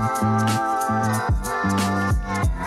Oh, oh, oh,